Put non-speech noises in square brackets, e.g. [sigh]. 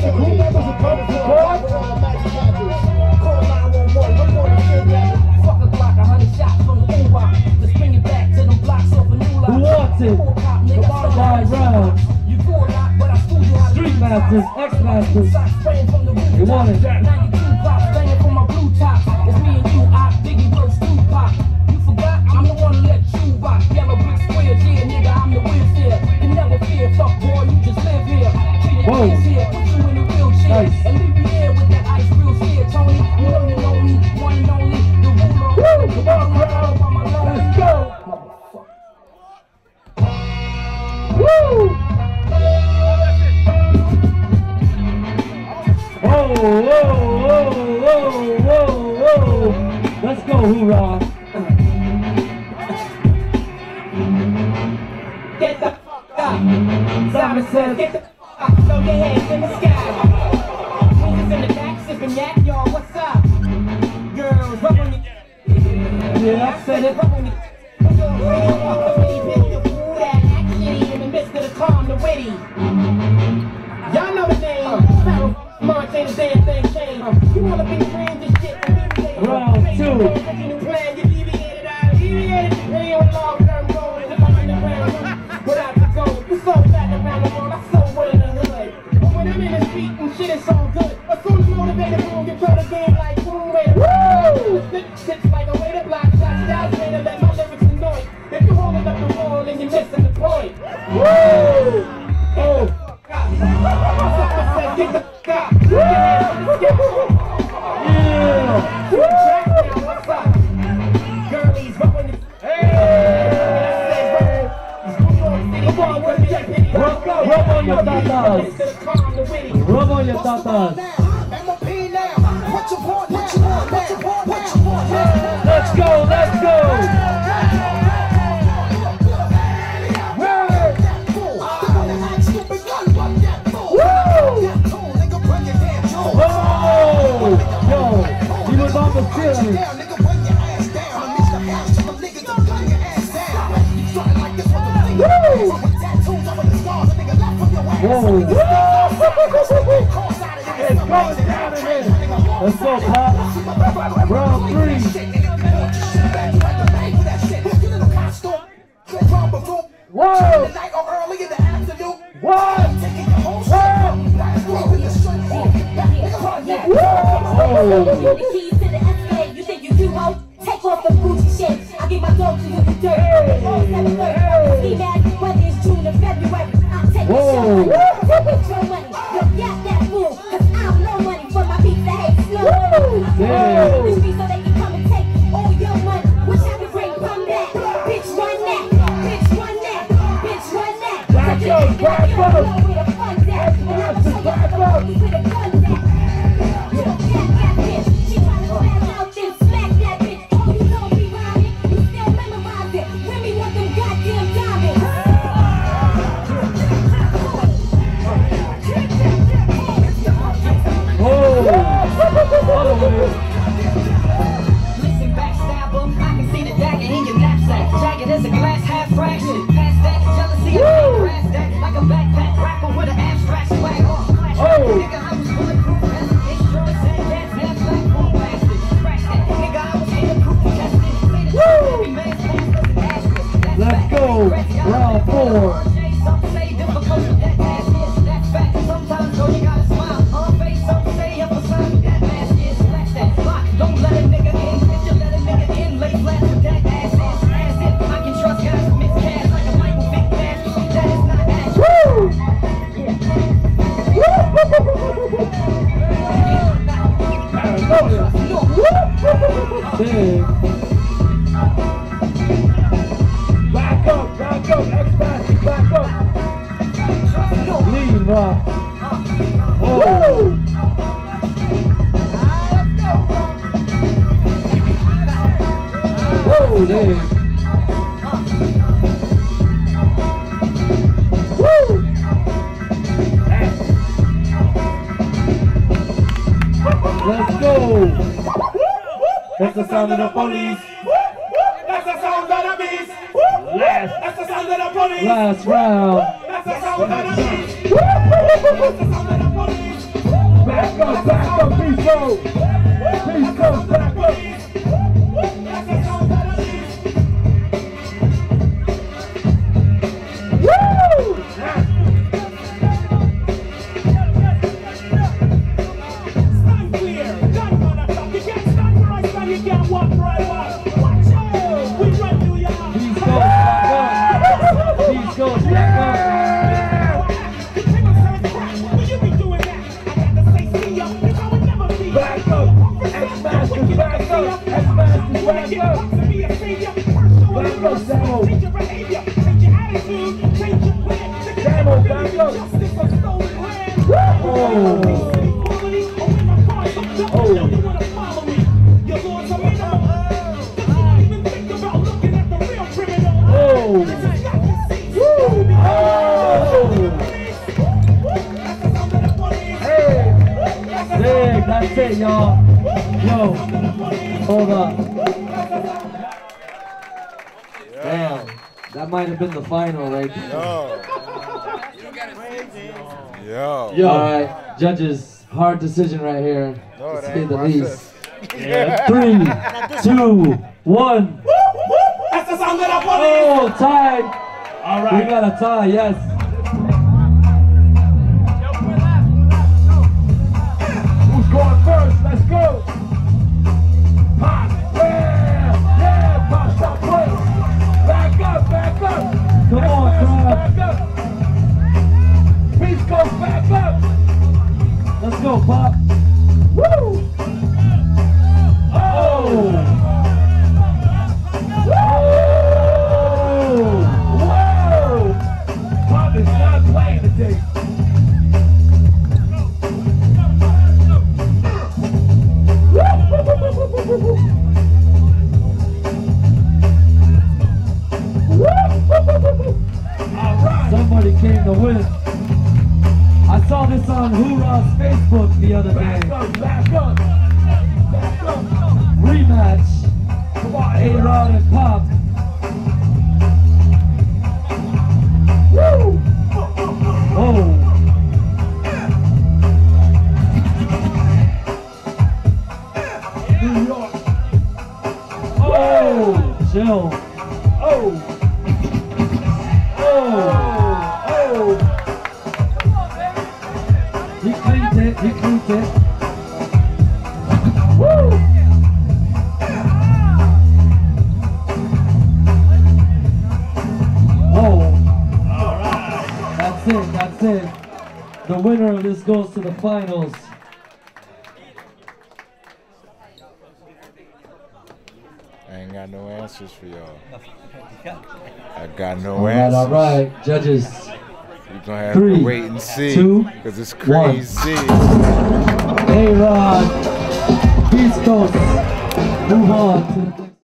Artists and crew members are coming for record. Call 911, we're gonna kidnap Fuck a Glock, a hundred shots from the Uber. Let's bring it back to them blocks off a new lot. Who wants it? Poor cop, nigga, Come on, stop. five rounds. You do a lot, but I schooled you how to Street Masters, X Masters. Socks spraying from the rooftop. You want it? Let's go. Whoa, whoa, whoa, whoa, whoa, whoa. Let's go, Whorah. Get the fuck up. Simon says, get the fuck up. Throw your hands in the sky. The witty. Y'all know the name. Pharaoh, damn thing changed. You wanna be friends and shit. Round two. plan, you deviated out, deviated. Playing with long-term goals, and I'm in. Without the goal, you so back around the world, I so well in the hood. But when I'm in the street and shit, it's all good. But soon as motivated, control the game like Woo! Oh, Get the fuck out. Get your hands in the sky. Yeah. Track what's up? Girlies, rubbing the Come on, where's the exit? Rub, on your tatas. Rub on your tatas. MOP now. What you want? What you want? What? What you want? now? Let's go, let's go. The ceiling. Whoa. Round three. Whoa! Taking your slow. Lean rock. Woo! There. Woo! Let's go. That's the sound of the police. That's the sound of the beast. Last. That's the sound of the police. Last round. That's the sound of the beast. Back up, back up, Peace Road. Peace comes back. Hey. That's it, y'all. Yo, hold up. Damn, that might have been the final right there. Yo. Yo. All right, judges, hard decision right here. No, to say the least. Yeah, [laughs] three, two, one. That's the sound of the police. Oh, tied. All right. We got a tie, yes. Let's go, Pop. Woo! New York. Oh, chill. Oh. Oh. Oh. He cleaned it. He cleaned it. Woo! Oh. That's it. That's it. The winner of this goes to the finals. Ain't got no answers for y'all. I got no All right, answers. all right, judges. You're gonna have Three, to wait and see. two, Because it's one. crazy. A Rod, Beast Coast. Move on to the